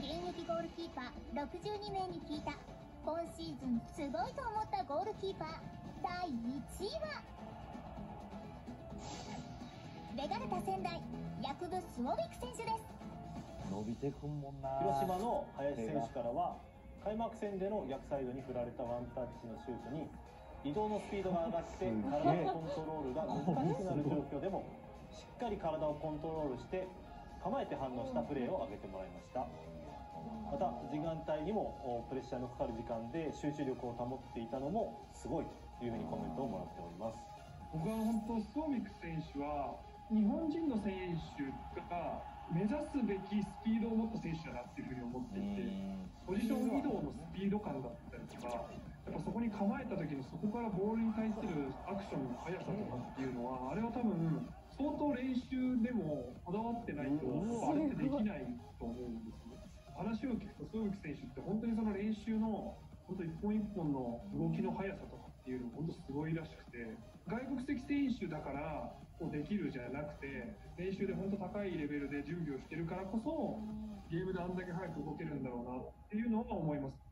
現役ゴールキーパー62名に聞いた。今シーズンすごいと思ったゴールキーパー第1位は？ベガルタ仙台ヤクブスウォビク選手です。伸びてくんもんな。広島の林選手からは開幕戦での逆サイドに振られたワンタッチのシュートに移動のスピードが上がって体のコントロールが難しくなる状況でもしっかり体をコントロールして構えて反応したプレーを挙げてもらいました。また時間帯にもプレッシャーのかかる時間で集中力を保っていたのもすごいというふうにコメントをもらっております。僕は本当ストーミク選手は日本人の選手が目指すべきスピードを持った選手だなっていうふうに思っていてポジション移動のスピード感だったりとかやっぱそこに構えた時のそこからボールに対するアクションの速さとかっていうのはあれは多分相当練習でもこだわってないとあれってできないと思うんですよ話を聞くとストーミク選手って本当にその練習の本当一本一本の動きの速さとかっていうのも本当すごいらしくて外国籍選手だからこうできるじゃなくて練習で本当高いレベルで準備をしてるからこそゲームであんだけ早く動けるんだろうなっていうのは思います。